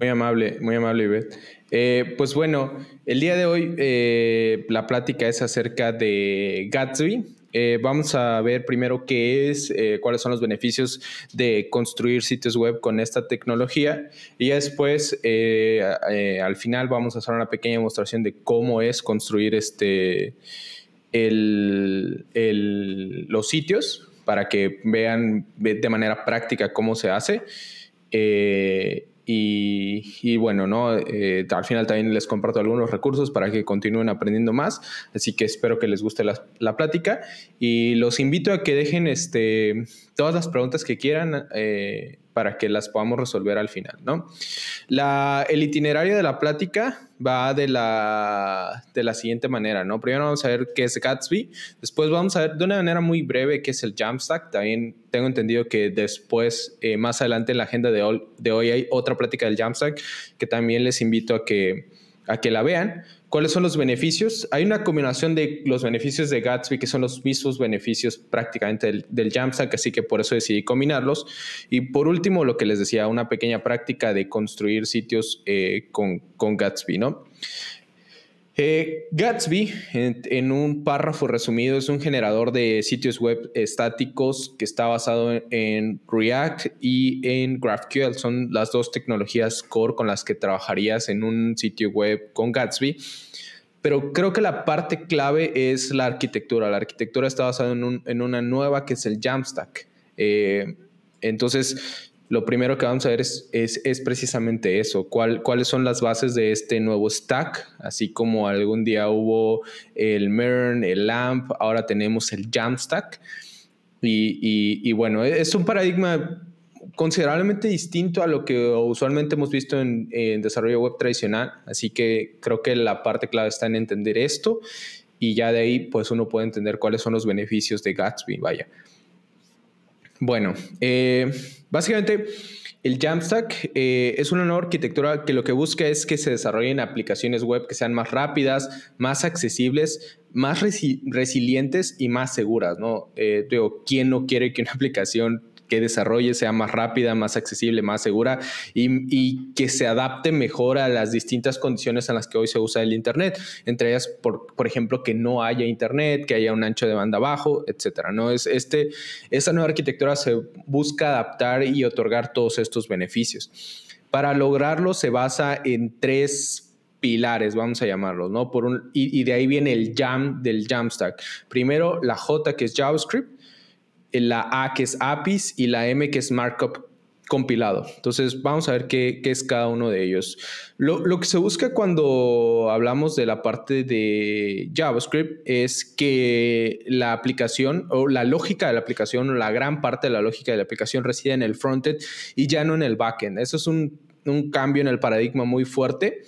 Muy amable, muy amable, Ivette. Eh, pues bueno, el día de hoy eh, la plática es acerca de Gatsby. Eh, vamos a ver primero qué es, cuáles son los beneficios de construir sitios web con esta tecnología y después al final vamos a hacer una pequeña demostración de cómo es construir este, los sitios para que vean de manera práctica cómo se hace. Y, bueno, ¿no? Eh, al final también les comparto algunos recursos para que continúen aprendiendo más. Así que espero que les guste la, la plática. Y los invito a que dejen este, todas las preguntas que quieran eh, para que las podamos resolver al final, ¿no? El itinerario de la plática va de la, de la siguiente manera, ¿no? Primero vamos a ver qué es Gatsby, después vamos a ver de una manera muy breve qué es el Jamstack, también tengo entendido que después, eh, más adelante en la agenda de hoy, de hoy hay otra plática del Jamstack que también les invito a que, a que la vean. ¿Cuáles son los beneficios? Hay una combinación de los beneficios de Gatsby, que son los mismos beneficios prácticamente del, del Jamstack, así que por eso decidí combinarlos. Y por último, lo que les decía, una pequeña práctica de construir sitios eh, con, con Gatsby, ¿no? Eh, Gatsby, en, un párrafo resumido, es un generador de sitios web estáticos que está basado en, React y en GraphQL. Son las dos tecnologías core con las que trabajarías en un sitio web con Gatsby. Pero creo que la parte clave es la arquitectura. La arquitectura está basada en, una nueva que es el Jamstack. Eh, entonces, lo primero que vamos a ver es, es, precisamente eso, ¿Cuál, cuáles son las bases de este nuevo stack, así como algún día hubo el MERN, el LAMP, ahora tenemos el Jamstack. Y, y, y bueno, es un paradigma considerablemente distinto a lo que usualmente hemos visto en, en, desarrollo web tradicional, así que creo que la parte clave está en entender esto y ya de ahí pues uno puede entender cuáles son los beneficios de Gatsby, vaya. Bueno, eh, básicamente el Jamstack eh, es una nueva arquitectura que lo que busca es que se desarrollen aplicaciones web que sean más rápidas, más accesibles, más resilientes y más seguras. ¿no? Eh, digo, ¿quién no quiere que una aplicación que desarrolle sea más rápida, más accesible, más segura y, que se adapte mejor a las distintas condiciones en las que hoy se usa el Internet. Entre ellas, por, por ejemplo, que no haya Internet, que haya un ancho de banda bajo, etcétera. ¿no? Es este, esta nueva arquitectura se busca adaptar y otorgar todos estos beneficios. Para lograrlo se basa en tres pilares, vamos a llamarlos, ¿no? Por un, y, y, de ahí viene el Jam del Jamstack. Primero, la J, que es JavaScript, la A que es APIs y la M que es Markup compilado. Entonces vamos a ver qué, es cada uno de ellos. Lo, que se busca cuando hablamos de la parte de JavaScript es que la aplicación o la lógica de la aplicación o la gran parte de la lógica de la aplicación reside en el frontend y ya no en el backend. Eso es un, un cambio en el paradigma muy fuerte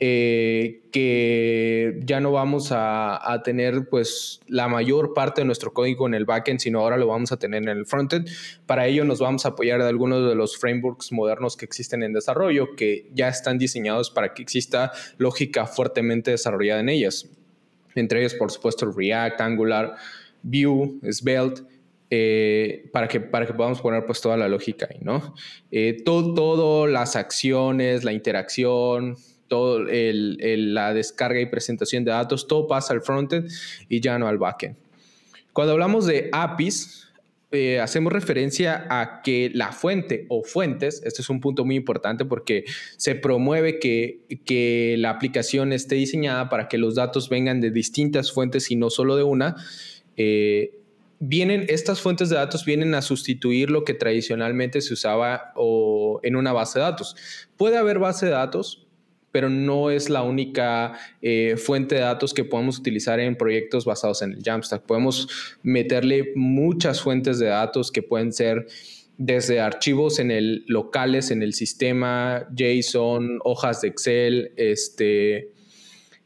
eh, que ya no vamos a, tener pues la mayor parte de nuestro código en el backend, sino ahora lo vamos a tener en el frontend. Para ello nos vamos a apoyar de algunos de los frameworks modernos que existen en desarrollo, que ya están diseñados para que exista lógica fuertemente desarrollada en ellas. Entre ellos, por supuesto, React, Angular, Vue, Svelte. Eh, para, que, para que podamos poner pues toda la lógica ahí, ¿no? Eh, todo, todo, las acciones, la interacción, todo la descarga y presentación de datos, todo pasa al frontend y ya no al backend. Cuando hablamos de APIs, eh, hacemos referencia a que la fuente o fuentes, este es un punto muy importante porque se promueve que, que la aplicación esté diseñada para que los datos vengan de distintas fuentes y no solo de una. Eh, vienen, estas fuentes de datos vienen a sustituir lo que tradicionalmente se usaba o en una base de datos. Puede haber base de datos, pero no es la única eh, fuente de datos que podemos utilizar en proyectos basados en el Jamstack. Podemos meterle muchas fuentes de datos que pueden ser desde archivos en el locales en el sistema, JSON, hojas de Excel, este,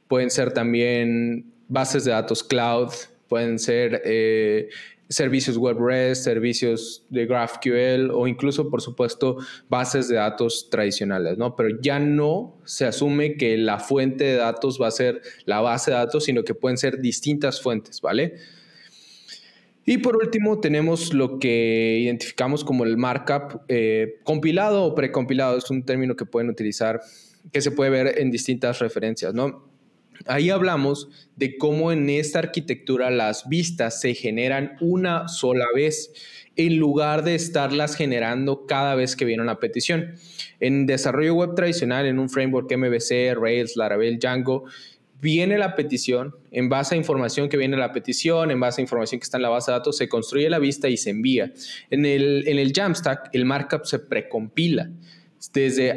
pueden ser también bases de datos cloud, pueden ser eh, servicios web REST, servicios de GraphQL o incluso, por supuesto, bases de datos tradicionales, ¿no? Pero ya no se asume que la fuente de datos va a ser la base de datos, sino que pueden ser distintas fuentes, ¿vale? Y por último tenemos lo que identificamos como el markup eh, compilado o precompilado. Es un término que pueden utilizar, que se puede ver en distintas referencias, ¿no? Ahí hablamos de cómo en esta arquitectura las vistas se generan una sola vez en lugar de estarlas generando cada vez que viene una petición. En desarrollo web tradicional, en un framework MVC, Rails, Laravel, Django, viene la petición, en base a información que viene la petición, en base a información que está en la base de datos, se construye la vista y se envía. En el, en el Jamstack, el markup se precompila. Desde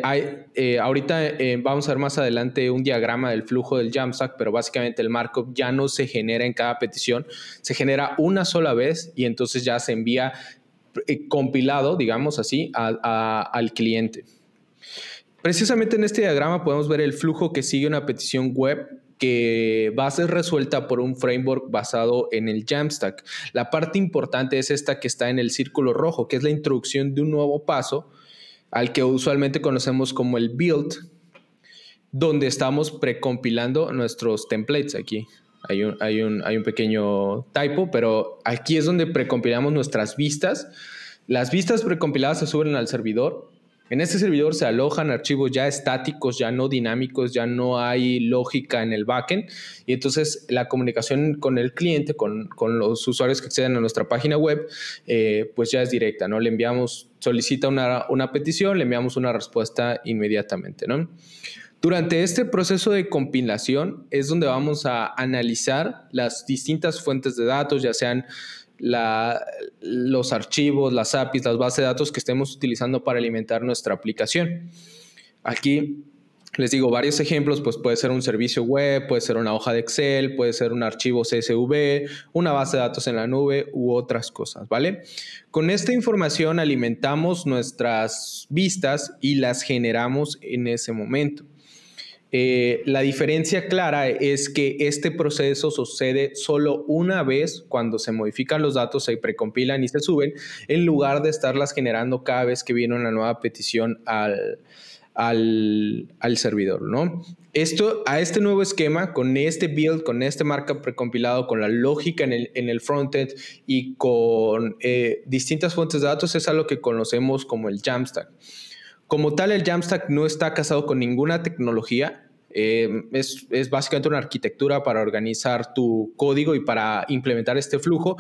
eh, ahorita eh, vamos a ver más adelante un diagrama del flujo del Jamstack, pero básicamente el markup ya no se genera en cada petición, se genera una sola vez y entonces ya se envía eh, compilado, digamos así, al cliente. Precisamente en este diagrama podemos ver el flujo que sigue una petición web que va a ser resuelta por un framework basado en el Jamstack. La parte importante es esta que está en el círculo rojo, que es la introducción de un nuevo paso al que usualmente conocemos como el build, donde estamos precompilando nuestros templates aquí. Hay un, hay, un, hay un pequeño typo, pero aquí es donde precompilamos nuestras vistas. Las vistas precompiladas se suben al servidor en este servidor se alojan archivos ya estáticos, ya no dinámicos, ya no hay lógica en el backend. Y entonces la comunicación con el cliente, con, los usuarios que acceden a nuestra página web, eh, pues ya es directa, ¿no? Le enviamos, solicita una, una petición, le enviamos una respuesta inmediatamente, ¿no? Durante este proceso de compilación es donde vamos a analizar las distintas fuentes de datos, ya sean los archivos, las APIs, las bases de datos que estemos utilizando para alimentar nuestra aplicación. Aquí les digo varios ejemplos, pues puede ser un servicio web, puede ser una hoja de Excel, puede ser un archivo CSV, una base de datos en la nube u otras cosas, ¿vale? Con esta información alimentamos nuestras vistas y las generamos en ese momento. Eh, la diferencia clara es que este proceso sucede solo una vez cuando se modifican los datos, se precompilan y se suben, en lugar de estarlas generando cada vez que viene una nueva petición al, al, servidor, ¿no? Esto, a este nuevo esquema, con este build, con este markup precompilado, con la lógica en el, en el frontend y con eh, distintas fuentes de datos, es algo que conocemos como el Jamstack. Como tal, el Jamstack no está casado con ninguna tecnología. Eh, es, básicamente una arquitectura para organizar tu código y para implementar este flujo.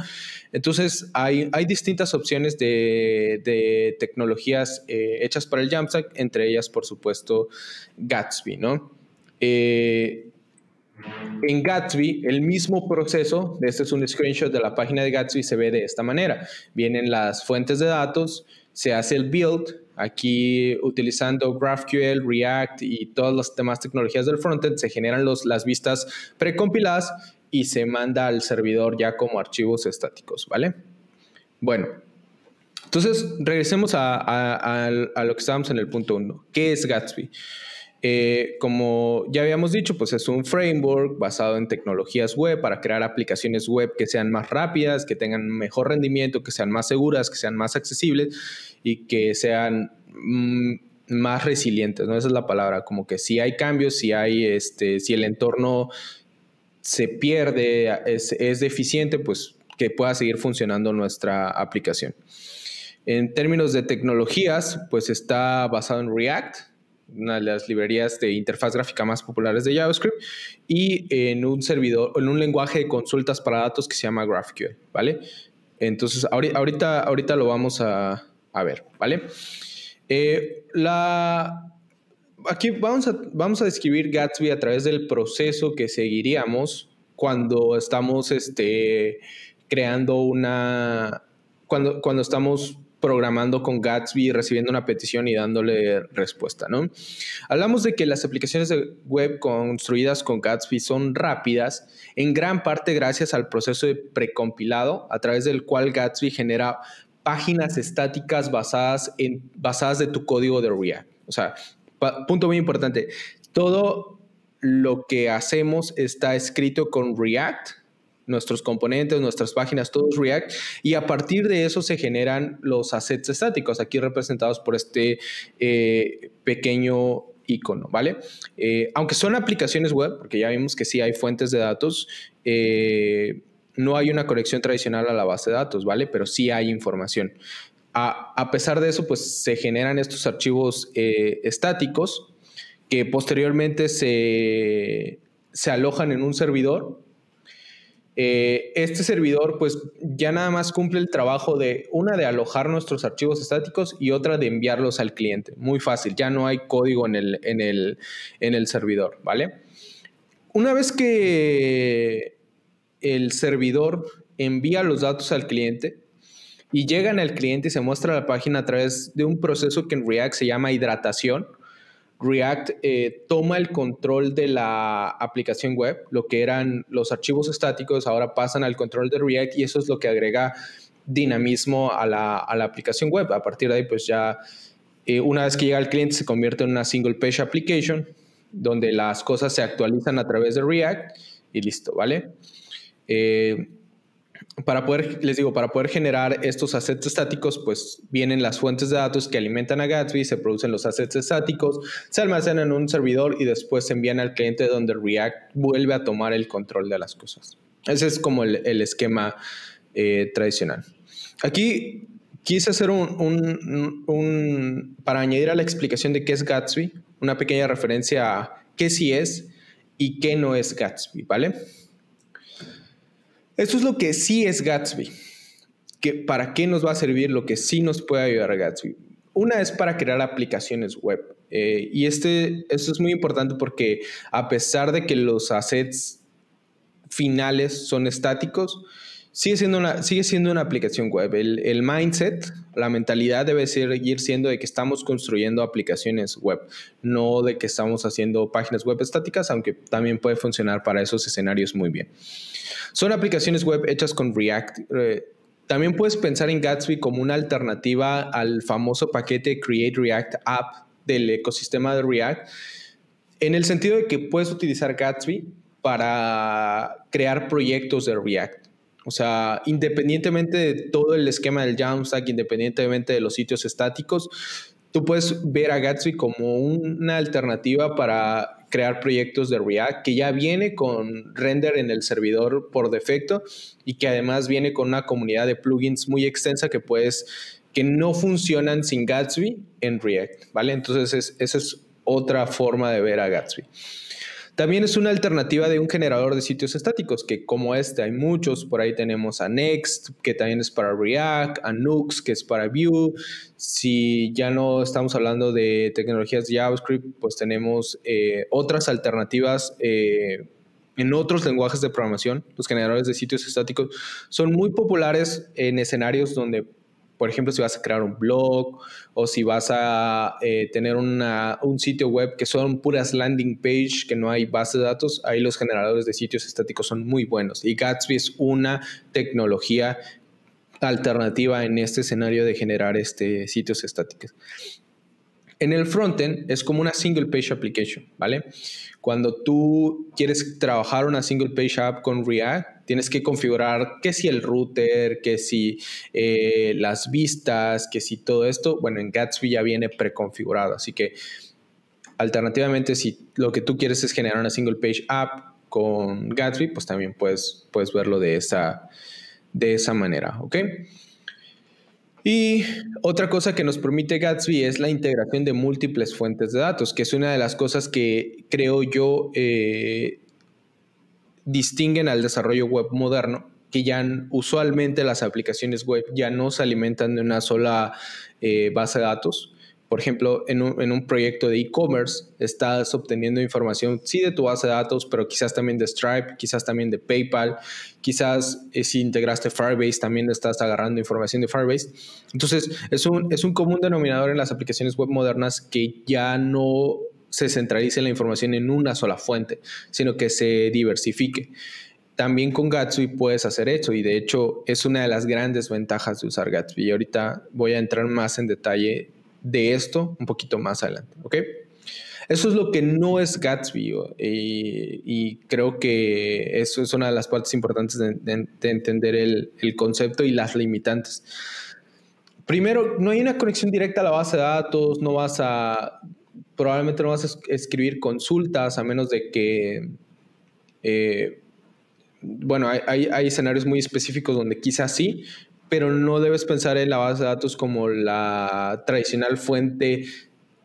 Entonces, hay, distintas opciones de, tecnologías eh, hechas para el Jamstack, entre ellas, por supuesto, Gatsby, ¿no? Eh, en Gatsby, el mismo proceso, este es un screenshot de la página de Gatsby, se ve de esta manera. Vienen las fuentes de datos, se hace el build, aquí utilizando GraphQL, React y todas las demás tecnologías del frontend, se generan los, las vistas precompiladas y se manda al servidor ya como archivos estáticos, ¿vale? Bueno, entonces regresemos a, a lo que estábamos en el punto 1. ¿Qué es Gatsby? Eh, como ya habíamos dicho, pues es un framework basado en tecnologías web para crear aplicaciones web que sean más rápidas, que tengan mejor rendimiento, que sean más seguras, que sean más accesibles y que sean mm, más resilientes, ¿no? Esa es la palabra, como que si hay cambios, si hay este, si el entorno se pierde, es, es deficiente, pues que pueda seguir funcionando nuestra aplicación. En términos de tecnologías, pues está basado en React, una de las librerías de interfaz gráfica más populares de JavaScript, y en un servidor, en un lenguaje de consultas para datos que se llama GraphQL, ¿vale? Entonces, ahorita, ahorita lo vamos a, ver, ¿vale? Eh, la, aquí vamos a, vamos a describir Gatsby a través del proceso que seguiríamos cuando estamos este, creando una, cuando, cuando estamos programando con Gatsby, recibiendo una petición y dándole respuesta, ¿no? Hablamos de que las aplicaciones de web construidas con Gatsby son rápidas, en gran parte gracias al proceso de precompilado, a través del cual Gatsby genera páginas estáticas basadas en basadas de tu código de React. O sea, punto muy importante, todo lo que hacemos está escrito con React nuestros componentes, nuestras páginas, todos React, y a partir de eso se generan los assets estáticos, aquí representados por este eh, pequeño icono, ¿vale? Eh, aunque son aplicaciones web, porque ya vimos que sí hay fuentes de datos, eh, no hay una conexión tradicional a la base de datos, ¿vale? Pero sí hay información. A, pesar de eso, pues se generan estos archivos estáticos que posteriormente se alojan en un servidor eh, este servidor pues ya nada más cumple el trabajo de una de alojar nuestros archivos estáticos y otra de enviarlos al cliente. Muy fácil, ya no hay código en el, en el, en el servidor, ¿vale? Una vez que el servidor envía los datos al cliente y llegan al cliente y se muestra la página a través de un proceso que en React se llama hidratación, React eh, toma el control de la aplicación web, lo que eran los archivos estáticos ahora pasan al control de React y eso es lo que agrega dinamismo a la, aplicación web. A partir de ahí, pues ya eh, una vez que llega al cliente se convierte en una single page application donde las cosas se actualizan a través de React y listo, ¿vale? Eh, para poder, les digo, para poder generar estos assets estáticos, pues vienen las fuentes de datos que alimentan a Gatsby, se producen los assets estáticos, se almacenan en un servidor y después se envían al cliente donde React vuelve a tomar el control de las cosas. Ese es como el, esquema eh, tradicional. Aquí quise hacer un, un, para añadir a la explicación de qué es Gatsby, una pequeña referencia a qué sí es y qué no es Gatsby, ¿vale? Esto es lo que sí es Gatsby. Que, ¿Para qué nos va a servir lo que sí nos puede ayudar Gatsby? Una es para crear aplicaciones web. Eh, y este, esto es muy importante porque a pesar de que los assets finales son estáticos, sigue siendo una, sigue siendo una aplicación web. El, mindset, la mentalidad debe seguir siendo de que estamos construyendo aplicaciones web, no de que estamos haciendo páginas web estáticas, aunque también puede funcionar para esos escenarios muy bien. Son aplicaciones web hechas con React. Eh, también puedes pensar en Gatsby como una alternativa al famoso paquete Create React App del ecosistema de React, en el sentido de que puedes utilizar Gatsby para crear proyectos de React. O sea, independientemente de todo el esquema del Jamstack, independientemente de los sitios estáticos, tú puedes ver a Gatsby como una alternativa para crear proyectos de React que ya viene con render en el servidor por defecto y que además viene con una comunidad de plugins muy extensa que puedes que no funcionan sin Gatsby en React, ¿vale? Entonces esa es otra forma de ver a Gatsby. También es una alternativa de un generador de sitios estáticos, que como este hay muchos, por ahí tenemos a Next, que también es para React, a Nux, que es para Vue. Si ya no estamos hablando de tecnologías de JavaScript, pues tenemos eh, otras alternativas. Eh, en otros lenguajes de programación, los generadores de sitios estáticos son muy populares en escenarios donde por ejemplo, si vas a crear un blog o si vas a eh, tener un sitio web que son puras landing page, que no hay base de datos, ahí los generadores de sitios estáticos son muy buenos. Y Gatsby es una tecnología alternativa en este escenario de generar este, sitios estáticos. En el frontend es como una single page application, ¿vale? Cuando tú quieres trabajar una single page app con React, tienes que configurar que si el router, que si eh, las vistas, que si todo esto, bueno, en Gatsby ya viene preconfigurado. Así que alternativamente, si lo que tú quieres es generar una single page app con Gatsby, pues también puedes, puedes verlo de esa, de esa manera, ¿ok? Y otra cosa que nos permite Gatsby es la integración de múltiples fuentes de datos, que es una de las cosas que creo yo eh, distinguen al desarrollo web moderno, que ya usualmente las aplicaciones web ya no se alimentan de una sola eh, base de datos, por ejemplo, en un, proyecto de e-commerce estás obteniendo información, sí, de tu base de datos, pero quizás también de Stripe, quizás también de PayPal, quizás eh, si integraste Firebase también estás agarrando información de Firebase. Entonces, es un, es un común denominador en las aplicaciones web modernas que ya no se centralice la información en una sola fuente, sino que se diversifique. También con Gatsby puedes hacer eso y de hecho es una de las grandes ventajas de usar Gatsby. Y ahorita voy a entrar más en detalle de esto un poquito más adelante, ¿ok? Eso es lo que no es Gatsby y, creo que eso es una de las partes importantes de, entender el, concepto y las limitantes. Primero, no hay una conexión directa a la base de datos, no vas a, probablemente no vas a escribir consultas a menos de que, eh, bueno, hay, hay, escenarios muy específicos donde quizás sí, pero no debes pensar en la base de datos como la tradicional fuente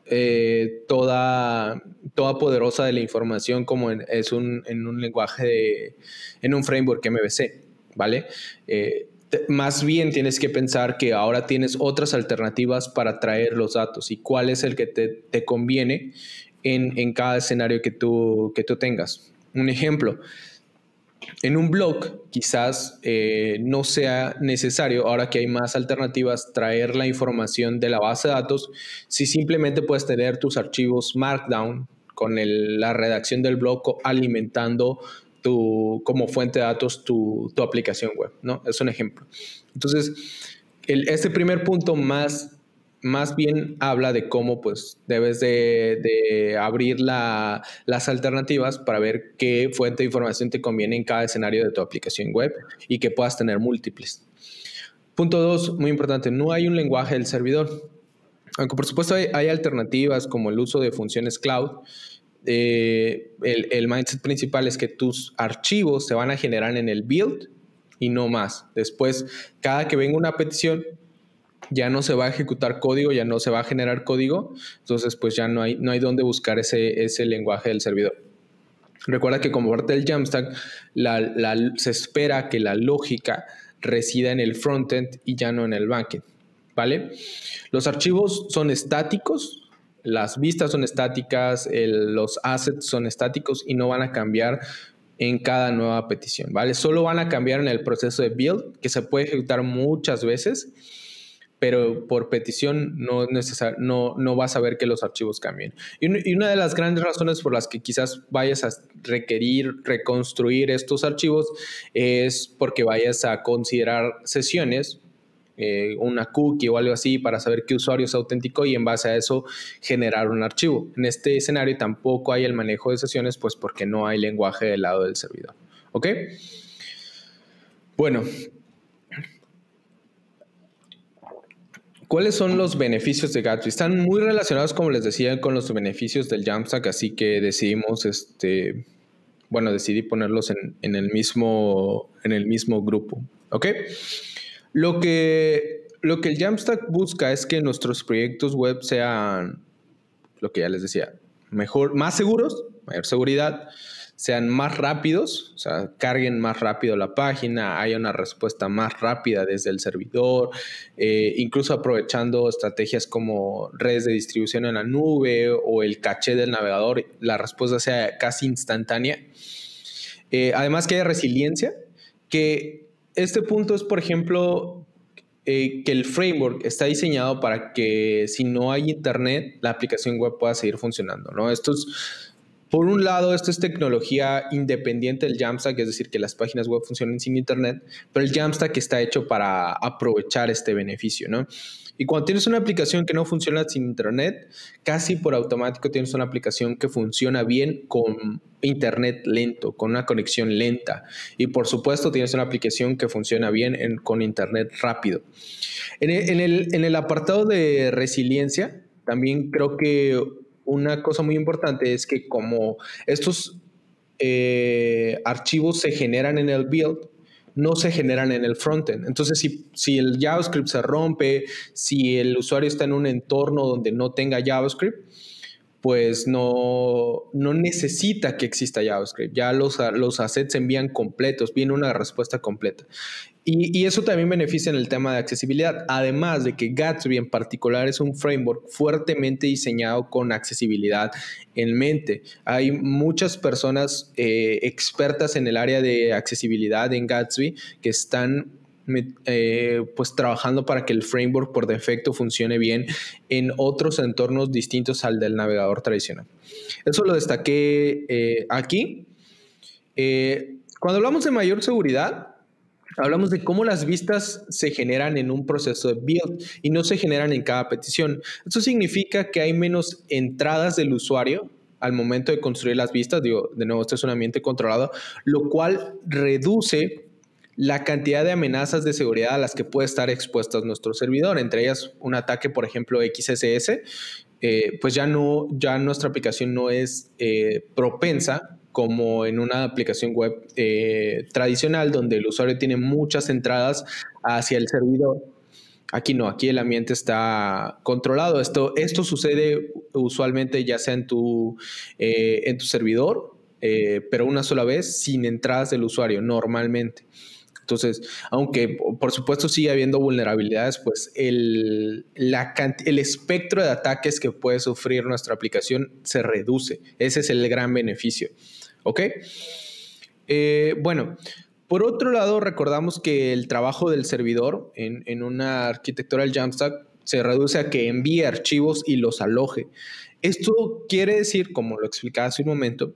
eh, toda, toda poderosa de la información como en, es un, en un lenguaje, de, en un framework MVC, ¿vale? Eh, más bien tienes que pensar que ahora tienes otras alternativas para traer los datos y cuál es el que te, te conviene en, en, cada escenario que tú, que tú tengas. Un ejemplo, en un blog quizás eh, no sea necesario, ahora que hay más alternativas, traer la información de la base de datos si simplemente puedes tener tus archivos Markdown con la redacción del blog alimentando tu, como fuente de datos tu, aplicación web, ¿no? Es un ejemplo. Entonces, el, este primer punto más más bien habla de cómo pues debes de, abrir las alternativas para ver qué fuente de información te conviene en cada escenario de tu aplicación web y que puedas tener múltiples. Punto dos, muy importante, no hay un lenguaje del servidor. Aunque por supuesto hay, alternativas como el uso de funciones cloud, eh, el, el mindset principal es que tus archivos se van a generar en el build y no más. Después, cada que venga una petición, ya no se va a ejecutar código, ya no se va a generar código, entonces pues ya no hay, no hay dónde buscar ese, ese lenguaje del servidor. Recuerda que como parte del Jamstack se espera que la lógica resida en el frontend y ya no en el backend, ¿vale? Los archivos son estáticos, las vistas son estáticas, los assets son estáticos y no van a cambiar en cada nueva petición, ¿vale? Solo van a cambiar en el proceso de build, que se puede ejecutar muchas veces pero por petición no, no, no vas a ver que los archivos cambien. Y, una de las grandes razones por las que quizás vayas a requerir reconstruir estos archivos es porque vayas a considerar sesiones, eh, una cookie o algo así para saber qué usuario es auténtico y en base a eso generar un archivo. En este escenario tampoco hay el manejo de sesiones, pues porque no hay lenguaje del lado del servidor. ¿Ok? Bueno, ¿Cuáles son los beneficios de Gatsby? Están muy relacionados, como les decía, con los beneficios del Jamstack, así que decidimos, este, bueno, decidí ponerlos en, el, mismo, grupo. ¿Ok? Lo que, lo que el Jamstack busca es que nuestros proyectos web sean, lo que ya les decía, mejor, más seguros, mayor seguridad, sean más rápidos, o sea, carguen más rápido la página, haya una respuesta más rápida desde el servidor, eh, incluso aprovechando estrategias como redes de distribución en la nube o el caché del navegador, la respuesta sea casi instantánea. Eh, además que haya resiliencia, que este punto es, por ejemplo, eh, que el framework está diseñado para que si no hay internet, la aplicación web pueda seguir funcionando, ¿no? Por un lado, esto es tecnología independiente del Jamstack, es decir, que las páginas web funcionen sin Internet, pero el Jamstack está hecho para aprovechar este beneficio, ¿no? Y cuando tienes una aplicación que no funciona sin Internet, casi por automático tienes una aplicación que funciona bien con Internet lento, con una conexión lenta. Y por supuesto tienes una aplicación que funciona bien con Internet rápido. En el, en el apartado de resiliencia, también creo que una cosa muy importante es que como estos eh, archivos se generan en el build, no se generan en el frontend. Entonces, si, si, el JavaScript se rompe, si el usuario está en un entorno donde no tenga JavaScript, pues no, no necesita que exista JavaScript. Ya los, los assets se envían completos, viene una respuesta completa. Y, eso también beneficia en el tema de accesibilidad, además de que Gatsby en particular es un framework fuertemente diseñado con accesibilidad en mente. Hay muchas personas eh, expertas en el área de accesibilidad en Gatsby que están eh, pues trabajando para que el framework por defecto funcione bien en otros entornos distintos al del navegador tradicional. Eso lo destaqué eh, aquí. cuando hablamos de mayor seguridad, Hablamos de cómo las vistas se generan en un proceso de build y no se generan en cada petición. Eso significa que hay menos entradas del usuario al momento de construir las vistas. Digo, de nuevo, esto es un ambiente controlado, lo cual reduce la cantidad de amenazas de seguridad a las que puede estar expuesto nuestro servidor, entre ellas un ataque, por ejemplo, XSS, eh, pues ya no, ya nuestra aplicación no es eh, propensa como en una aplicación web eh, tradicional donde el usuario tiene muchas entradas hacia el servidor. Aquí no, aquí el ambiente está controlado. Esto, esto sucede usualmente ya sea en tu, eh, en tu servidor, eh, pero una sola vez sin entradas del usuario, normalmente. Entonces, aunque por supuesto sigue habiendo vulnerabilidades, pues el, el espectro de ataques que puede sufrir nuestra aplicación se reduce. Ese es el gran beneficio. ¿Ok? Eh, bueno, por otro lado, recordamos que el trabajo del servidor en, en una arquitectura del Jamstack se reduce a que envíe archivos y los aloje. Esto quiere decir, como lo explicaba hace un momento,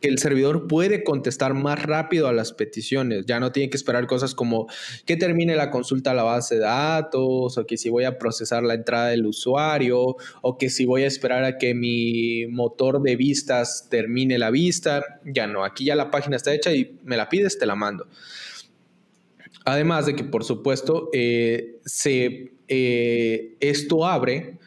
que el servidor puede contestar más rápido a las peticiones. Ya no tiene que esperar cosas como que termine la consulta a la base de datos, o que si voy a procesar la entrada del usuario, o que si voy a esperar a que mi motor de vistas termine la vista. Ya no, aquí ya la página está hecha y me la pides, te la mando. Además de que, por supuesto, eh, se, eh, esto abre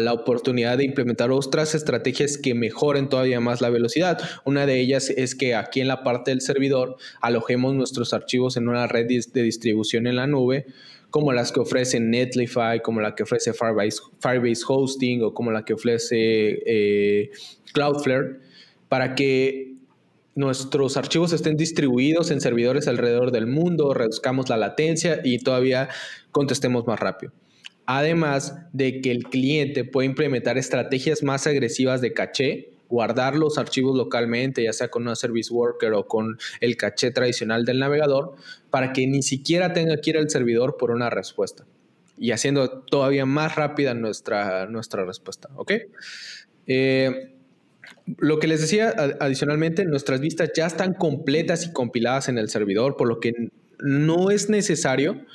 la oportunidad de implementar otras estrategias que mejoren todavía más la velocidad. Una de ellas es que aquí en la parte del servidor alojemos nuestros archivos en una red de distribución en la nube, como las que ofrece Netlify, como la que ofrece Firebase, Hosting o como la que ofrece eh, Cloudflare, para que nuestros archivos estén distribuidos en servidores alrededor del mundo, reduzcamos la latencia y todavía contestemos más rápido. Además de que el cliente puede implementar estrategias más agresivas de caché, guardar los archivos localmente, ya sea con una service worker o con el caché tradicional del navegador, para que ni siquiera tenga que ir al servidor por una respuesta y haciendo todavía más rápida nuestra, nuestra respuesta. ¿Ok? Eh, lo que les decía adicionalmente, nuestras vistas ya están completas y compiladas en el servidor, por lo que no es necesario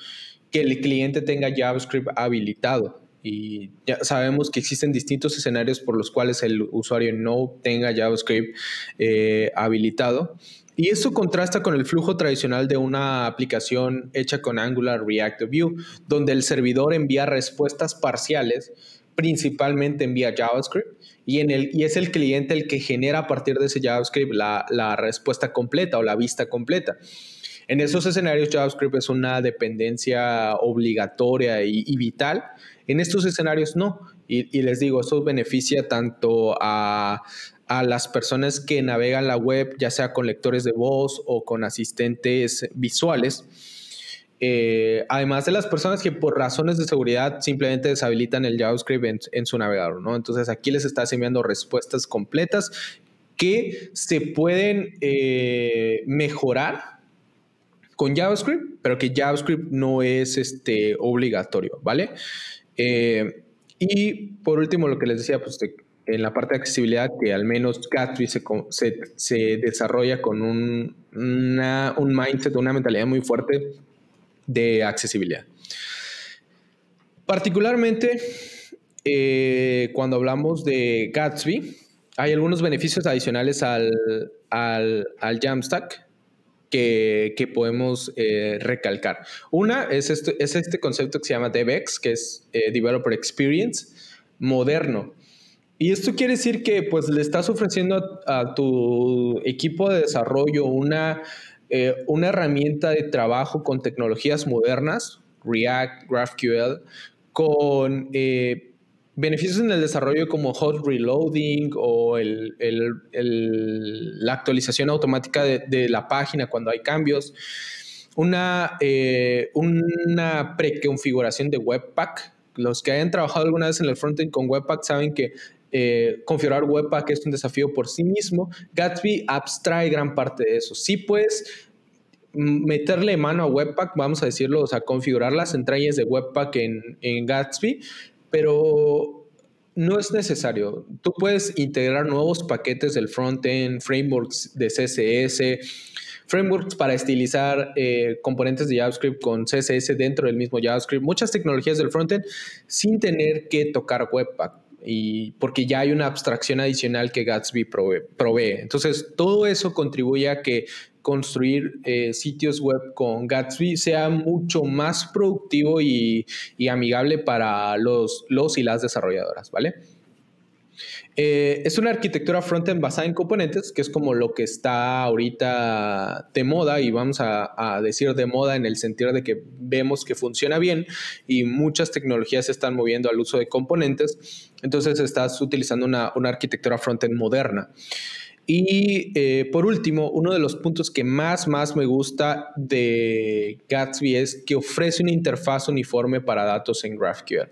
que el cliente tenga JavaScript habilitado. Y ya sabemos que existen distintos escenarios por los cuales el usuario no tenga JavaScript eh, habilitado. Y eso contrasta con el flujo tradicional de una aplicación hecha con Angular React View, donde el servidor envía respuestas parciales, principalmente envía JavaScript, y, en el, y es el cliente el que genera a partir de ese JavaScript la respuesta completa o la vista completa. En esos escenarios JavaScript es una dependencia obligatoria y, vital. En estos escenarios no. Y, les digo, esto beneficia tanto a, las personas que navegan la web, ya sea con lectores de voz o con asistentes visuales. Eh, además de las personas que por razones de seguridad simplemente deshabilitan el JavaScript en, su navegador, ¿no? Entonces aquí les está enviando respuestas completas que se pueden eh, mejorar con JavaScript, pero que JavaScript no es este, obligatorio, ¿vale? Eh, y por último, lo que les decía, pues en la parte de accesibilidad, que al menos Gatsby se, desarrolla con un, un mindset, una mentalidad muy fuerte de accesibilidad. Particularmente, eh, cuando hablamos de Gatsby, hay algunos beneficios adicionales al, al, al Jamstack que, podemos eh, recalcar. Una es este, es este concepto que se llama DevX, que es eh, Developer Experience moderno. Y esto quiere decir que pues le estás ofreciendo a, tu equipo de desarrollo una, eh, una herramienta de trabajo con tecnologías modernas, React, GraphQL, con beneficios en el desarrollo como hot reloading o la actualización automática de, la página cuando hay cambios, una, eh, una preconfiguración de Webpack. Los que hayan trabajado alguna vez en el frontend con Webpack saben que eh, configurar Webpack es un desafío por sí mismo. Gatsby abstrae gran parte de eso. Sí puedes meterle mano a Webpack, vamos a decirlo, o sea, configurar las entrañas de Webpack en, en Gatsby, pero no es necesario. Tú puedes integrar nuevos paquetes del frontend, frameworks de CSS, frameworks para estilizar eh, componentes de JavaScript con CSS dentro del mismo JavaScript, muchas tecnologías del frontend sin tener que tocar Webpack. Y porque ya hay una abstracción adicional que Gatsby provee. Entonces, todo eso contribuye a que construir eh, sitios web con Gatsby sea mucho más productivo y, amigable para los, los y las desarrolladoras, ¿vale? Eh, es una arquitectura frontend basada en componentes, que es como lo que está ahorita de moda y vamos a, decir de moda en el sentido de que vemos que funciona bien y muchas tecnologías se están moviendo al uso de componentes, entonces estás utilizando una, una arquitectura frontend moderna. Y eh, por último, uno de los puntos que más, más me gusta de Gatsby es que ofrece una interfaz uniforme para datos en GraphQL.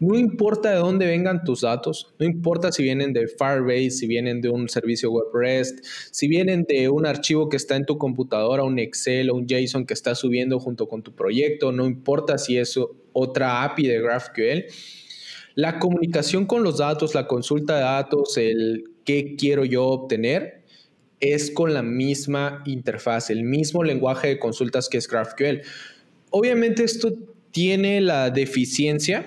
No importa de dónde vengan tus datos, no importa si vienen de Firebase, si vienen de un servicio web REST, si vienen de un archivo que está en tu computadora, un Excel o un JSON que estás subiendo junto con tu proyecto, no importa si es otra API de GraphQL. La comunicación con los datos, la consulta de datos, el qué quiero yo obtener, es con la misma interfaz, el mismo lenguaje de consultas que es GraphQL. Obviamente esto tiene la deficiencia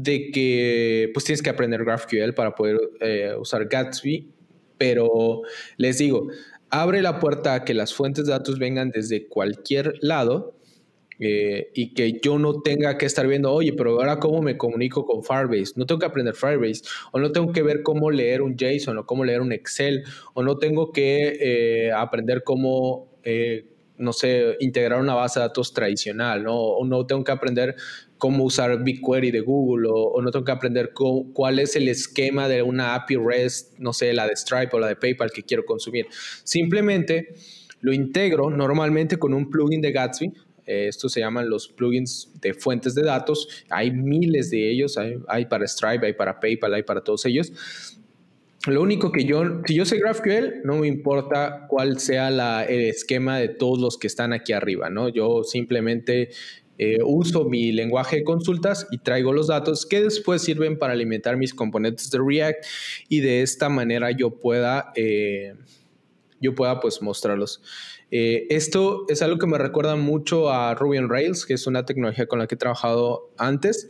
de que pues tienes que aprender GraphQL para poder eh, usar Gatsby, pero les digo, abre la puerta a que las fuentes de datos vengan desde cualquier lado eh, y que yo no tenga que estar viendo, oye, pero ahora cómo me comunico con Firebase, no tengo que aprender Firebase, o no tengo que ver cómo leer un JSON o cómo leer un Excel, o no tengo que eh, aprender cómo no sé, integrar una base de datos tradicional, ¿no? O no tengo que aprender cómo usar BigQuery de Google o, no tengo que aprender cuál es el esquema de una API REST, no sé, la de Stripe o la de PayPal que quiero consumir. Simplemente lo integro normalmente con un plugin de Gatsby. Eh, estos se llaman los plugins de fuentes de datos. Hay miles de ellos. Hay, hay para Stripe, hay para PayPal, hay para todos ellos. Lo único que yo, si yo sé GraphQL, no me importa cuál sea la, el esquema de todos los que están aquí arriba, ¿no? Yo simplemente eh, uso mi lenguaje de consultas y traigo los datos que después sirven para alimentar mis componentes de React y de esta manera yo pueda, eh, yo pueda pues mostrarlos. Eh, esto es algo que me recuerda mucho a Ruby on Rails, que es una tecnología con la que he trabajado antes.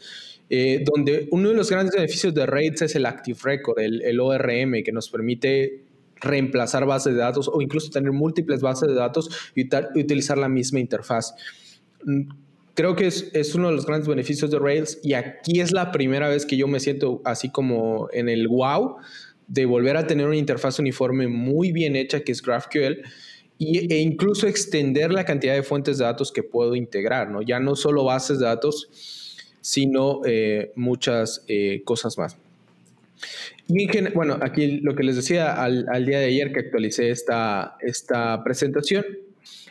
Donde uno de los grandes beneficios de Rails es el Active Record, el, ORM, que nos permite reemplazar bases de datos o incluso tener múltiples bases de datos y, utilizar la misma interfaz. Creo que es, uno de los grandes beneficios de Rails y aquí es la primera vez que yo me siento así como en el wow de volver a tener una interfaz uniforme muy bien hecha que es GraphQL y, e incluso extender la cantidad de fuentes de datos que puedo integrar, ¿no? Ya no solo bases de datos, sino eh, muchas eh, cosas más. Y bueno, aquí lo que les decía al, día de ayer que actualicé esta, esta presentación,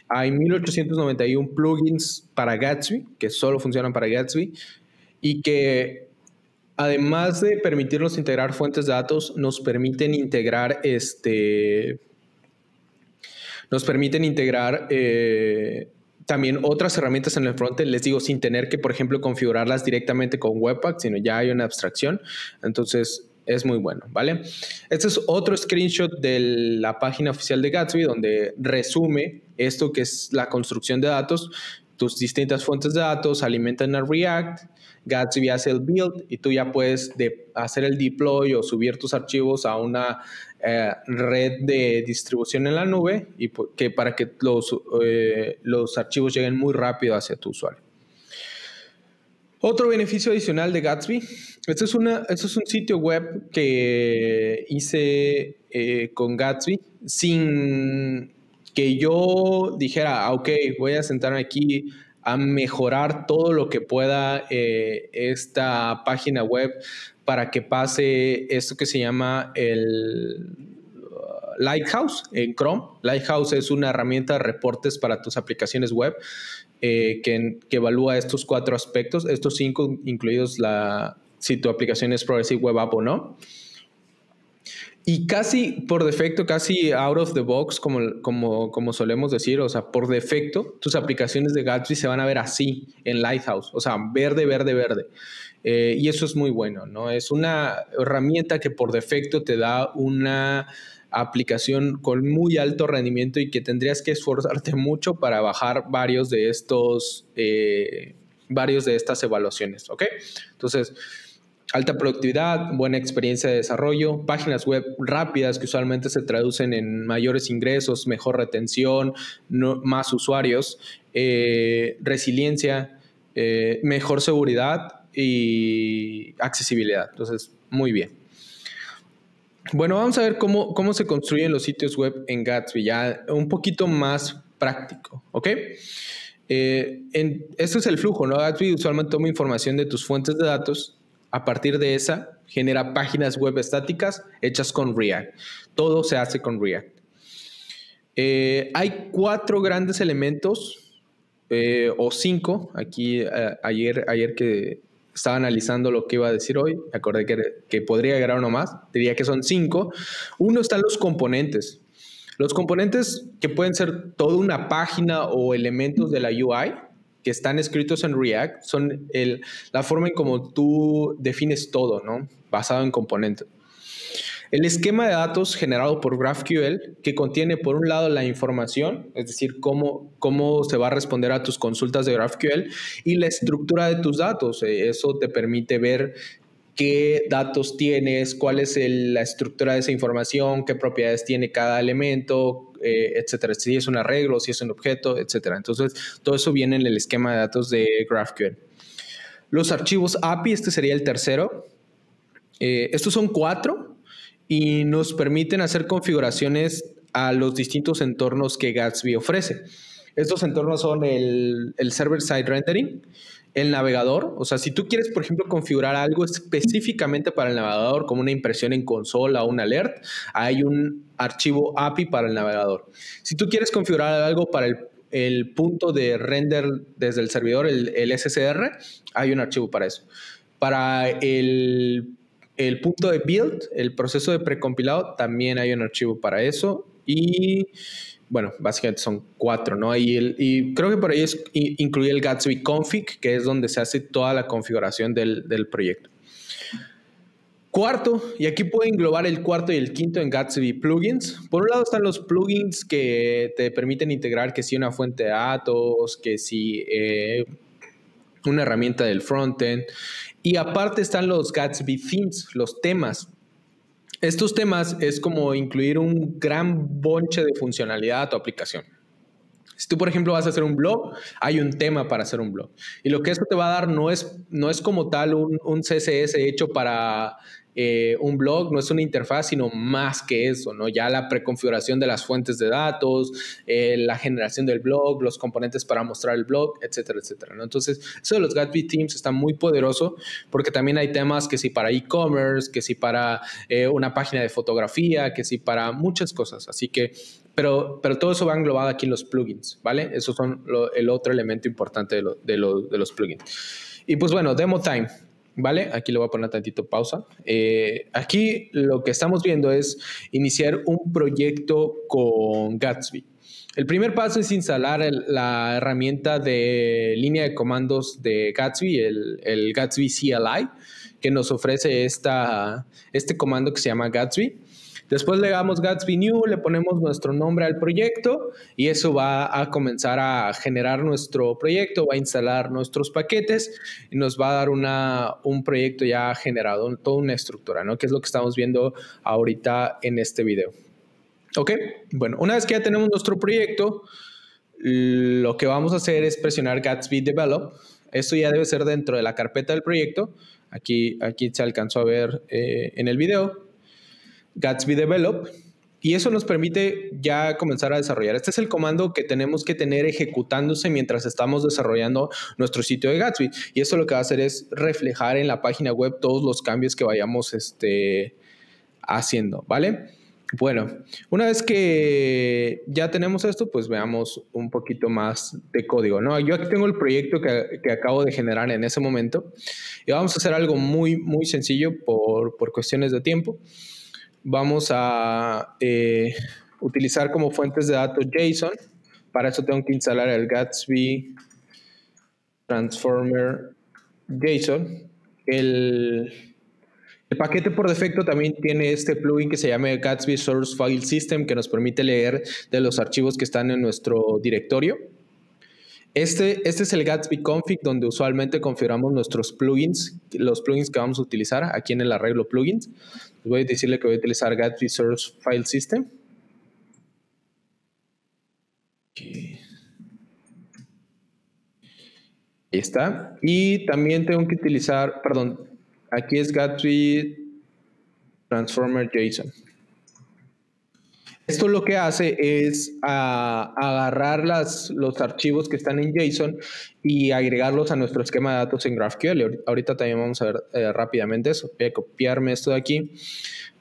hay 1891 plugins para Gatsby, que solo funcionan para Gatsby, y que además de permitirnos integrar fuentes de datos, nos permiten integrar este. Nos permiten integrar eh, también otras herramientas en el frontend, les digo, sin tener que, por ejemplo, configurarlas directamente con Webpack, sino ya hay una abstracción. Entonces, es muy bueno, ¿vale? Este es otro screenshot de la página oficial de Gatsby, donde resume esto que es la construcción de datos. Tus distintas fuentes de datos alimentan a React, Gatsby hace el build y tú ya puedes hacer el deploy o subir tus archivos a una eh, red de distribución en la nube y que para que los, eh, los archivos lleguen muy rápido hacia tu usuario. Otro beneficio adicional de Gatsby, esto es, un sitio web que hice eh, con Gatsby sin que yo dijera, ah, ok, voy a sentarme aquí a mejorar todo lo que pueda esta página web para que pase esto que se llama el Lighthouse en Chrome. Lighthouse es una herramienta de reportes para tus aplicaciones web eh, que, evalúa estos cuatro aspectos, estos cinco incluidos la, si tu aplicación es Progressive Web App o no. Y casi por defecto, casi out of the box, como, como, como solemos decir, o sea, por defecto, tus aplicaciones de Gatsby se van a ver así en Lighthouse, o sea, verde, verde, verde. Eh, y eso es muy bueno, ¿no? Es una herramienta que por defecto te da una aplicación con muy alto rendimiento y que tendrías que esforzarte mucho para bajar varios de estos, eh, varios de estas evaluaciones, ¿ok? Entonces, alta productividad, buena experiencia de desarrollo, páginas web rápidas que usualmente se traducen en mayores ingresos, mejor retención, más usuarios, eh, resiliencia, mejor seguridad y accesibilidad. Entonces, muy bien. Bueno, vamos a ver cómo, cómo se construyen los sitios web en Gatsby, ya un poquito más práctico, ¿ok? Eh, esto es el flujo, ¿no? Gatsby usualmente toma información de tus fuentes de datos, a partir de esa genera páginas web estáticas hechas con React. Todo se hace con React. Eh, hay cuatro grandes elementos, eh, o cinco, aquí ayer, ayer que estaba analizando lo que iba a decir hoy, me acordé que, que podría agregar uno más, diría que son cinco. Uno están los componentes. Los componentes que pueden ser toda una página o elementos de la UI que están escritos en React son el, la forma en cómo tú defines todo, ¿no? Basado en componentes. El esquema de datos generado por GraphQL, que contiene por un lado la información, es decir, cómo, cómo se va a responder a tus consultas de GraphQL, y la estructura de tus datos. Eh, eso te permite ver qué datos tienes, cuál es la estructura de esa información, qué propiedades tiene cada elemento, eh, etcétera. Si es un arreglo, si es un objeto, etcétera. Entonces, todo eso viene en el esquema de datos de GraphQL. Los archivos API, este sería el tercero. Eh, estos son cuatro y nos permiten hacer configuraciones a los distintos entornos que Gatsby ofrece. Estos entornos son el, el server-side rendering, el navegador. O sea, si tú quieres, por ejemplo, configurar algo específicamente para el navegador, como una impresión en consola o un alert, hay un archivo API para el navegador. Si tú quieres configurar algo para el, punto de render desde el servidor, el, el, SSR, hay un archivo para eso. Para el, el punto de build, el proceso de precompilado, también hay un archivo para eso. Y bueno, básicamente son cuatro, ¿no? Y, el, y creo que por ahí es, incluye el Gatsby config, que es donde se hace toda la configuración del, del proyecto. Cuarto, y aquí puede englobar el cuarto y el quinto en Gatsby plugins. Por un lado están los plugins que te permiten integrar que si una fuente de datos, que si eh, una herramienta del frontend. Y aparte están los Gatsby themes, los temas. Estos temas es como incluir un gran bonche de funcionalidad a tu aplicación. Si tú, por ejemplo, vas a hacer un blog, hay un tema para hacer un blog. Y lo que esto te va a dar no es, no es como tal un, un CSS hecho para eh, un blog no es una interfaz, sino más que eso, ¿no? Ya la preconfiguración de las fuentes de datos, eh, la generación del blog, los componentes para mostrar el blog, etcétera, etcétera, ¿no? Entonces, eso de los Gatsby Teams está muy poderoso porque también hay temas que sí para e-commerce, que sí para eh, una página de fotografía, que sí para muchas cosas. Así que pero, pero, todo eso va englobado aquí en los plugins, ¿vale? Esos son el otro elemento importante de, de, de, los plugins. Y pues bueno, demo time. ¿Vale? Aquí le voy a poner tantito pausa. Eh, aquí lo que estamos viendo es iniciar un proyecto con Gatsby. El primer paso es instalar la herramienta de línea de comandos de Gatsby, el, el Gatsby CLI, que nos ofrece esta, este comando que se llama Gatsby. Después le damos Gatsby New, le ponemos nuestro nombre al proyecto y eso va a comenzar a generar nuestro proyecto, va a instalar nuestros paquetes y nos va a dar una, un proyecto ya generado, toda una estructura, ¿no? Que es lo que estamos viendo ahorita en este video. ¿Ok? Bueno, una vez que ya tenemos nuestro proyecto, lo que vamos a hacer es presionar Gatsby Develop. Esto ya debe ser dentro de la carpeta del proyecto. Aquí, aquí se alcanzó a ver eh, en el video. Gatsby Develop y eso nos permite ya comenzar a desarrollar. Este es el comando que tenemos que tener ejecutándose mientras estamos desarrollando nuestro sitio de Gatsby. Y eso lo que va a hacer es reflejar en la página web todos los cambios que vayamos este, haciendo, ¿vale? Bueno, una vez que ya tenemos esto, pues veamos un poquito más de código, ¿no? Yo aquí tengo el proyecto que, que acabo de generar en ese momento y vamos a hacer algo muy, muy sencillo por, por cuestiones de tiempo vamos a eh, utilizar como fuentes de datos JSON. Para eso tengo que instalar el Gatsby Transformer JSON. El, el, paquete por defecto también tiene este plugin que se llama Gatsby Source File System que nos permite leer de los archivos que están en nuestro directorio. Este, este es el Gatsby config donde usualmente configuramos nuestros plugins, los plugins que vamos a utilizar aquí en el arreglo plugins. Voy a decirle que voy a utilizar Gatsby Source File System. Ahí está. Y también tengo que utilizar, perdón, aquí es Gatsby transformer JSON. Esto lo que hace es agarrar las, los archivos que están en JSON y agregarlos a nuestro esquema de datos en GraphQL. Ahorita también vamos a ver eh, rápidamente eso. Voy a copiarme esto de aquí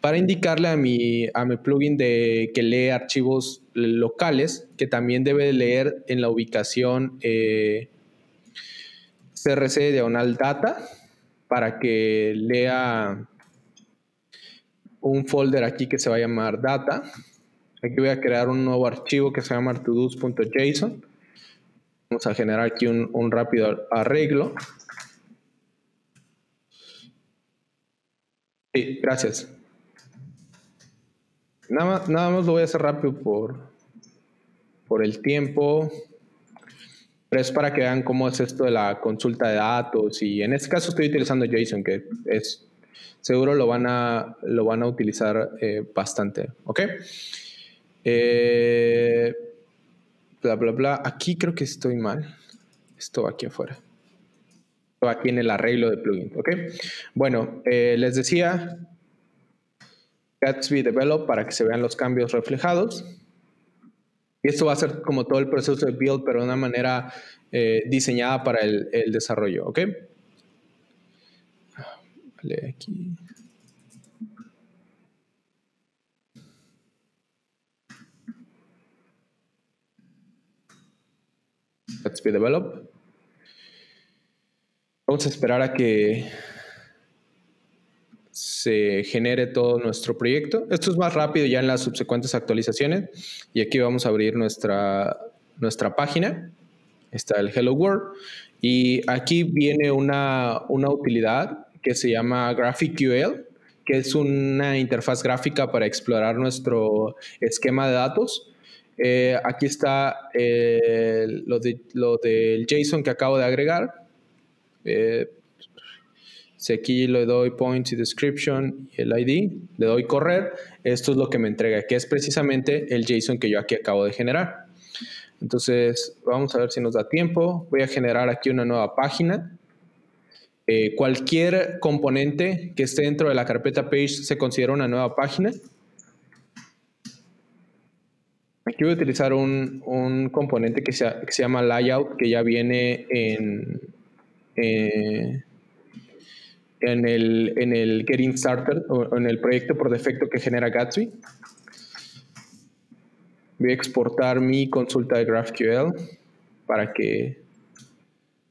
para indicarle a mi, a mi plugin de que lee archivos locales, que también debe leer en la ubicación eh, CRC diagonal data para que lea un folder aquí que se va a llamar data Aquí voy a crear un nuevo archivo que se llama todos.json. Vamos a generar aquí un, rápido arreglo. Sí, gracias. Nada más, nada más lo voy a hacer rápido por, por el tiempo. Pero es para que vean cómo es esto de la consulta de datos. Y en este caso estoy utilizando JSON, que es seguro lo van a, lo van a utilizar eh, bastante. ¿Ok? Eh, bla, bla, bla. Aquí creo que estoy mal. Esto va aquí afuera. Esto aquí en el arreglo de plugin. ¿Ok? Bueno, eh, les decía Gatsby Develop para que se vean los cambios reflejados. Y esto va a ser como todo el proceso de build, pero de una manera eh, diseñada para el, el desarrollo. ¿Ok? Vale, aquí. Gatsby Develop. Vamos a esperar a que se genere todo nuestro proyecto. Esto es más rápido ya en las subsecuentes actualizaciones. Y aquí vamos a abrir nuestra, nuestra página. Está el Hello World. Y aquí viene una, una utilidad que se llama GraphicQL, que es una interfaz gráfica para explorar nuestro esquema de datos. Eh, aquí está eh, lo, del JSON que acabo de agregar. Eh, si aquí le doy points y description y el ID, le doy correr, esto es lo que me entrega, que es precisamente el JSON que yo aquí acabo de generar. Entonces, vamos a ver si nos da tiempo. Voy a generar aquí una nueva página. cualquier componente que esté dentro de la carpeta page se considera una nueva página. Aquí voy a utilizar un, componente que se, llama layout, que ya viene en, eh, en, el, en el Getting Started o en el proyecto por defecto que genera Gatsby. Voy a exportar mi consulta de GraphQL para que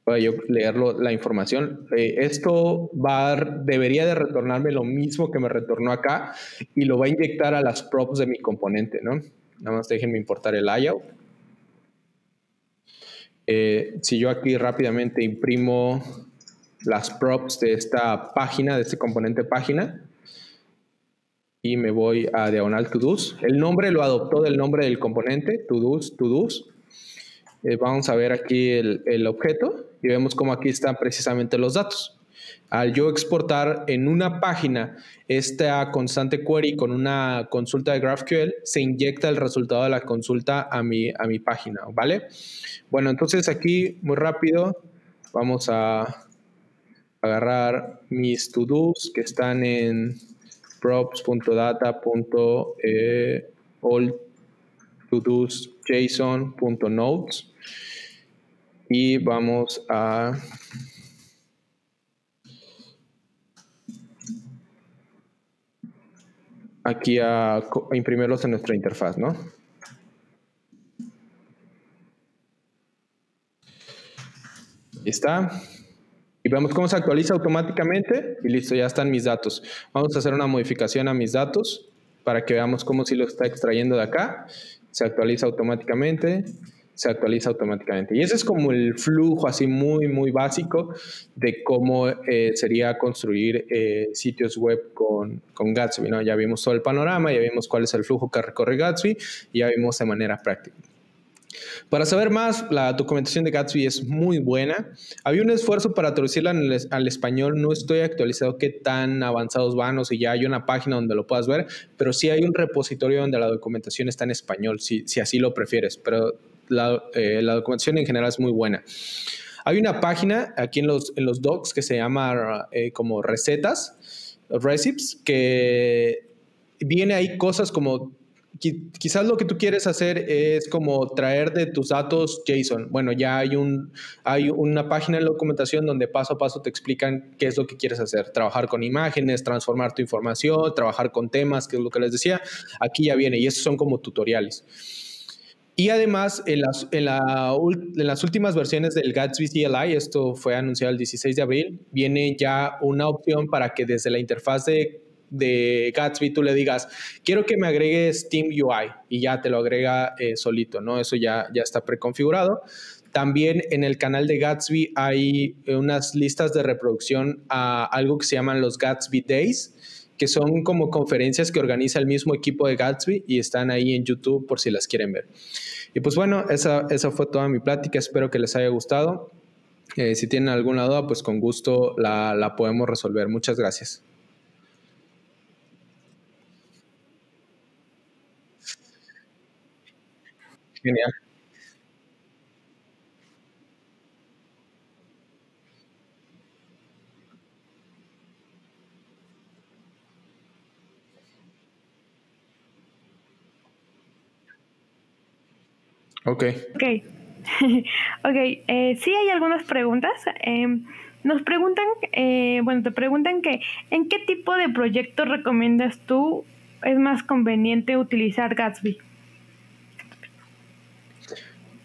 pueda yo leer la información. Eh, esto va debería de retornarme lo mismo que me retornó acá y lo va a inyectar a las props de mi componente, ¿no? Nada más déjenme importar el layout. Eh, si yo aquí rápidamente imprimo las props de esta página, de este componente página, y me voy a diagonal todos. El nombre lo adoptó del nombre del componente, todos, todos. Eh, vamos a ver aquí el, el objeto y vemos cómo aquí están precisamente los datos al yo exportar en una página esta constante query con una consulta de GraphQL, se inyecta el resultado de la consulta a mi, a mi página, ¿vale? Bueno, entonces aquí muy rápido vamos a agarrar mis to-dos que están en props.data.all y vamos a aquí a, imprimirlos en nuestra interfaz, ¿no? Ahí está. Y vemos cómo se actualiza automáticamente y listo, ya están mis datos. Vamos a hacer una modificación a mis datos para que veamos cómo si lo está extrayendo de acá. Se actualiza automáticamente se actualiza automáticamente. Y ese es como el flujo así muy, muy básico de cómo eh, sería construir eh, sitios web con, con Gatsby. ¿no? Ya vimos todo el panorama, ya vimos cuál es el flujo que recorre Gatsby y ya vimos de manera práctica. Para saber más, la documentación de Gatsby es muy buena. Había un esfuerzo para traducirla al español. No estoy actualizado qué tan avanzados van o si ya hay una página donde lo puedas ver, pero sí hay un repositorio donde la documentación está en español, si, si así lo prefieres. Pero eh, la, documentación en general es muy buena. Hay una página aquí en los, en los docs que se llama eh, como recetas recipes, que viene ahí cosas como quizás lo que tú quieres hacer es como traer de tus datos JSON. Bueno, ya hay, un, hay una página de documentación donde paso a paso te explican qué es lo que quieres hacer. Trabajar con imágenes, transformar tu información, trabajar con temas, que es lo que les decía. Aquí ya viene y esos son como tutoriales. Y además, en las, últimas versiones del Gatsby CLI, esto fue anunciado el 16 de abril, viene ya una opción para que desde la interfaz de de Gatsby tú le digas, quiero que me agregues Team UI y ya te lo agrega eh, solito, ¿no? Eso ya, ya está preconfigurado. También en el canal de Gatsby hay unas listas de reproducción a algo que se llaman los Gatsby Days, que son como conferencias que organiza el mismo equipo de Gatsby y están ahí en YouTube por si las quieren ver. Y pues bueno, esa, esa fue toda mi plática, espero que les haya gustado. Eh, si tienen alguna duda, pues con gusto la, la podemos resolver. Muchas gracias. Genial. Ok. Ok. ok, eh, sí hay algunas preguntas. Em, nos preguntan, eh, bueno, te preguntan que ¿en qué tipo de proyecto recomiendas tú es más conveniente utilizar Gatsby?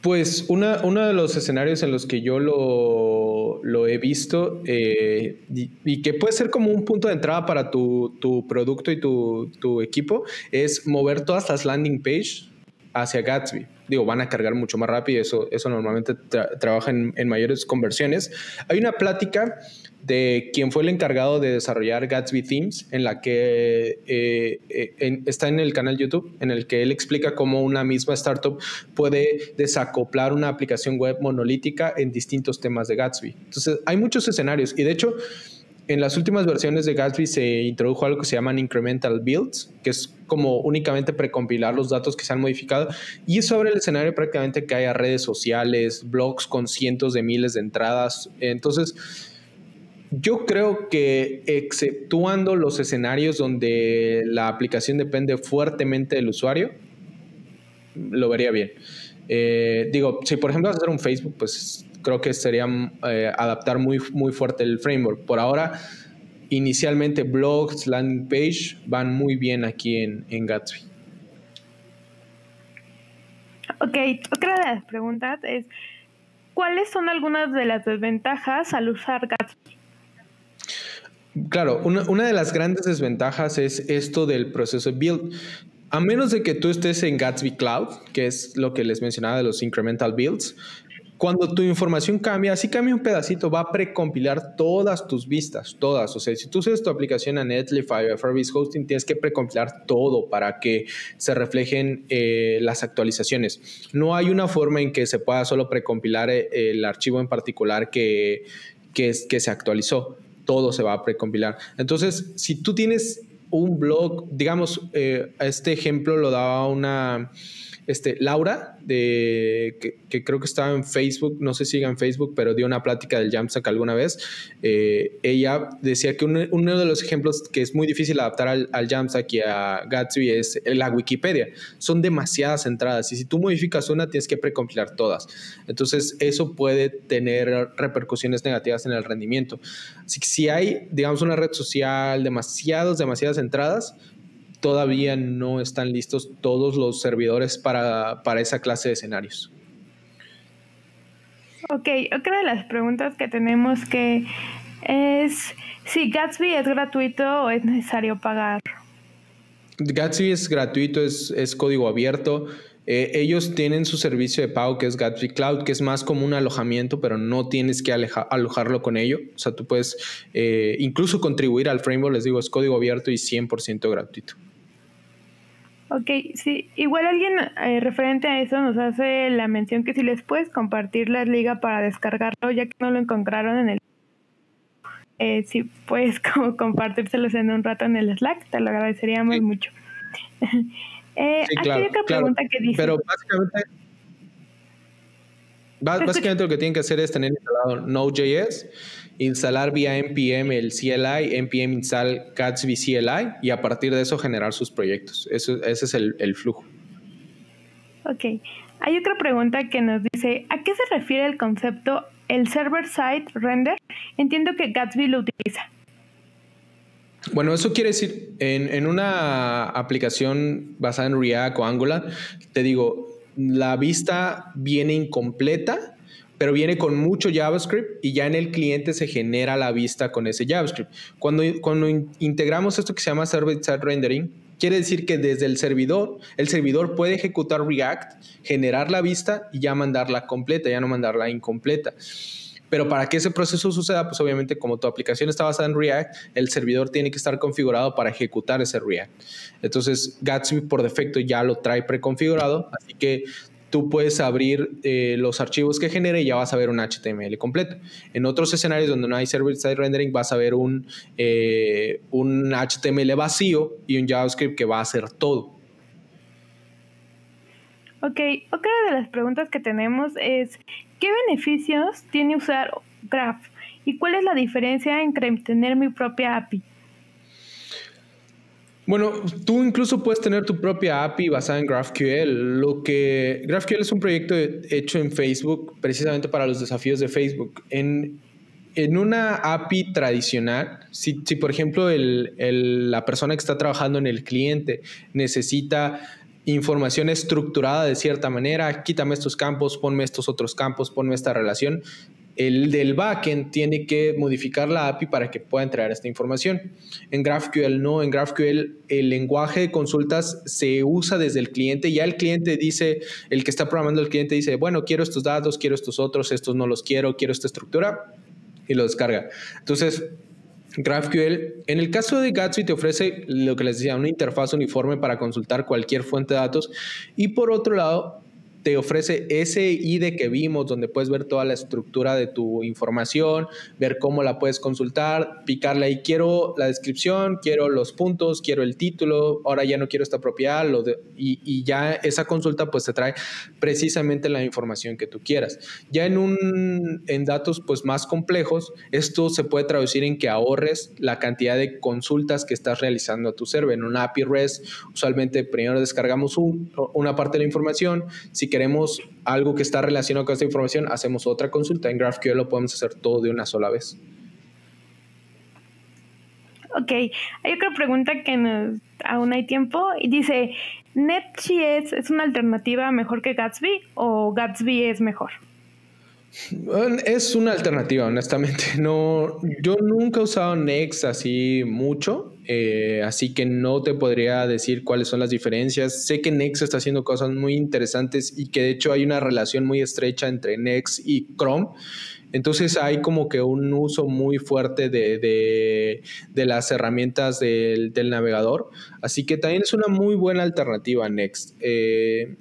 Pues una, uno de los escenarios en los que yo lo, he visto eh, y, que puede ser como un punto de entrada para tu, producto y tu, equipo es mover todas las landing page hacia Gatsby. Digo, van a cargar mucho más rápido, eso, eso normalmente trabaja en, mayores conversiones. Hay una plática de quien fue el encargado de desarrollar Gatsby Themes, en la que eh, eh, está en el canal YouTube, en el que él explica cómo una misma startup puede desacoplar una aplicación web monolítica en distintos temas de Gatsby. Entonces, hay muchos escenarios y de hecho, en las últimas versiones de Gatsby se introdujo algo que se llaman incremental builds, que es como únicamente precompilar los datos que se han modificado. Y es sobre el escenario prácticamente que haya redes sociales, blogs con cientos de miles de entradas. Entonces, yo creo que exceptuando los escenarios donde la aplicación depende fuertemente del usuario, lo vería bien. Eh, digo, si por ejemplo vas a hacer un Facebook, pues creo que sería eh, adaptar muy, muy fuerte el framework. Por ahora, inicialmente blogs, landing page van muy bien aquí en, en Gatsby. Ok, otra de las preguntas es, ¿cuáles son algunas de las desventajas al usar Gatsby? Claro, una, de las grandes desventajas es esto del proceso de build. A menos de que tú estés en Gatsby Cloud, que es lo que les mencionaba de los incremental builds, cuando tu información cambia, así cambia un pedacito, va a precompilar todas tus vistas, todas. O sea, si tú usas tu aplicación a Netlify o a Firebase Hosting, tienes que precompilar todo para que se reflejen eh, las actualizaciones. No hay una forma en que se pueda solo precompilar eh, el archivo en particular que, que, que se actualizó todo se va a precompilar. Entonces, si tú tienes un blog, digamos, eh, este ejemplo lo daba una este, Laura, de, que, creo que estaba en Facebook, no sé si en Facebook, pero dio una plática del Jamstack alguna vez. Eh, ella decía que uno, de los ejemplos que es muy difícil adaptar al, al Jamstack y a Gatsby es la Wikipedia. Son demasiadas entradas y si tú modificas una, tienes que precompilar todas. Entonces, eso puede tener repercusiones negativas en el rendimiento. Así que si hay, digamos, una red social, demasiadas, demasiadas entradas, todavía no están listos todos los servidores para, esa clase de escenarios. Ok, otra de las preguntas que tenemos que es si Gatsby es gratuito o es necesario pagar. Gatsby es gratuito, es, es código abierto. Eh, ellos tienen su servicio de pago que es Gatsby Cloud, que es más como un alojamiento, pero no tienes que alojarlo con ello. O sea, tú puedes eh, incluso contribuir al framework, les digo, es código abierto y 100% gratuito. Ok, sí, igual alguien eh, referente a eso nos hace la mención que si les puedes compartir la liga para descargarlo, ya que no lo encontraron en el... Eh, si puedes como compartírselos en un rato en el Slack, te lo agradeceríamos mucho. eh, sí, claro, hay otra pregunta que dice... Pero básicamente... Básicamente lo que tienen que hacer es tener instalado Node.js, instalar vía npm el CLI, npm install Gatsby CLI y a partir de eso generar sus proyectos. Eso, ese es el, el flujo. Ok. Hay otra pregunta que nos dice, ¿a qué se refiere el concepto el server-side render? Entiendo que Gatsby lo utiliza. Bueno, eso quiere decir, en, en, una aplicación basada en React o Angular, te digo, la vista viene incompleta, pero viene con mucho JavaScript y ya en el cliente se genera la vista con ese JavaScript. Cuando, cuando integramos esto que se llama server-side rendering, quiere decir que desde el servidor, el servidor puede ejecutar React, generar la vista y ya mandarla completa, ya no mandarla incompleta. Pero para que ese proceso suceda, pues obviamente como tu aplicación está basada en React, el servidor tiene que estar configurado para ejecutar ese React. Entonces Gatsby por defecto ya lo trae preconfigurado, así que tú puedes abrir eh, los archivos que genere y ya vas a ver un HTML completo. En otros escenarios donde no hay server-side rendering vas a ver un, eh, un HTML vacío y un JavaScript que va a hacer todo. Ok, otra de las preguntas que tenemos es, ¿qué beneficios tiene usar Graph? ¿Y cuál es la diferencia entre tener mi propia API? Bueno, tú incluso puedes tener tu propia API basada en GraphQL. Lo que GraphQL es un proyecto hecho en Facebook precisamente para los desafíos de Facebook. En, en una API tradicional, si, por ejemplo el, el, la persona que está trabajando en el cliente necesita información estructurada de cierta manera, quítame estos campos, ponme estos otros campos, ponme esta relación. El del backend tiene que modificar la API para que pueda entregar esta información. En GraphQL no, en GraphQL el lenguaje de consultas se usa desde el cliente. Ya el cliente dice, el que está programando el cliente dice, bueno, quiero estos datos, quiero estos otros, estos no los quiero, quiero esta estructura y lo descarga. Entonces, GraphQL, en el caso de Gatsby te ofrece lo que les decía, una interfaz uniforme para consultar cualquier fuente de datos y por otro lado te ofrece ese IDE que vimos, donde puedes ver toda la estructura de tu información, ver cómo la puedes consultar, picarle ahí, quiero la descripción, quiero los puntos, quiero el título, ahora ya no quiero esta propiedad, y, ya esa consulta pues te trae precisamente la información que tú quieras. Ya en, un, en datos pues más complejos, esto se puede traducir en que ahorres la cantidad de consultas que estás realizando a tu server. En una API REST, usualmente primero descargamos un, una parte de la información, si queremos algo que está relacionado con esta información, hacemos otra consulta. En GraphQL lo podemos hacer todo de una sola vez. Ok, hay otra pregunta que nos, aún hay tiempo y dice, ¿NetJS es una alternativa mejor que Gatsby o Gatsby es mejor? Es una alternativa, honestamente. No, yo nunca he usado Next así mucho, eh, así que no te podría decir cuáles son las diferencias. Sé que Next está haciendo cosas muy interesantes y que de hecho hay una relación muy estrecha entre Next y Chrome. Entonces hay como que un uso muy fuerte de, de, las herramientas del, del, navegador. Así que también es una muy buena alternativa Next. Eh,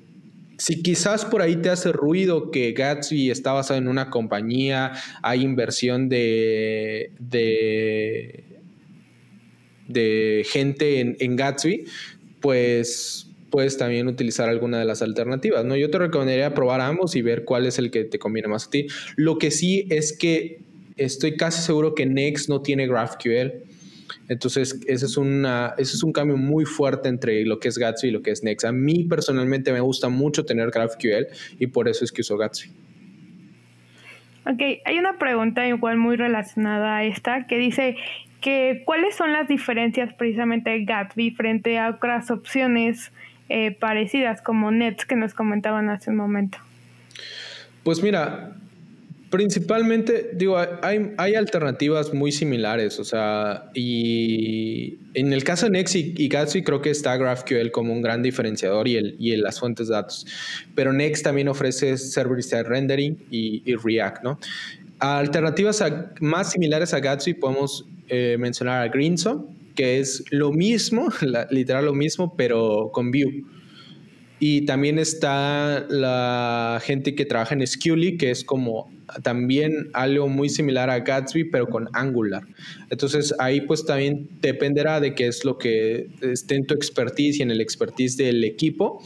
si quizás por ahí te hace ruido que Gatsby está basado en una compañía, hay inversión de, de, de gente en, en, Gatsby, pues puedes también utilizar alguna de las alternativas. ¿no? Yo te recomendaría probar ambos y ver cuál es el que te conviene más a ti. Lo que sí es que estoy casi seguro que Next no tiene GraphQL. Entonces, ese es, ese es un cambio muy fuerte entre lo que es Gatsby y lo que es Next. A mí personalmente me gusta mucho tener GraphQL y por eso es que uso Gatsby. Ok, hay una pregunta igual muy relacionada a esta que dice que cuáles son las diferencias precisamente de Gatsby frente a otras opciones eh, parecidas como Nets que nos comentaban hace un momento. Pues mira, Principalmente, digo, hay, alternativas muy similares, o sea, y en el caso de Next y, Gatsby creo que está GraphQL como un gran diferenciador y, el, y las fuentes de datos, pero Next también ofrece server-side rendering y, React, ¿no? Alternativas más similares a Gatsby podemos eh, mencionar a Greenson, que es lo mismo, literal lo mismo, pero con Vue. Y también está la gente que trabaja en Skewly, que es como también algo muy similar a Gatsby, pero con Angular. Entonces ahí pues también dependerá de qué es lo que esté en tu expertise y en el expertise del equipo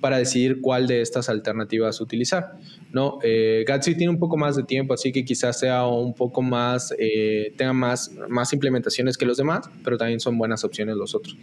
para decidir cuál de estas alternativas utilizar. ¿no? Eh, Gatsby tiene un poco más de tiempo, así que quizás sea un poco más, eh, tenga más, más implementaciones que los demás, pero también son buenas opciones los otros.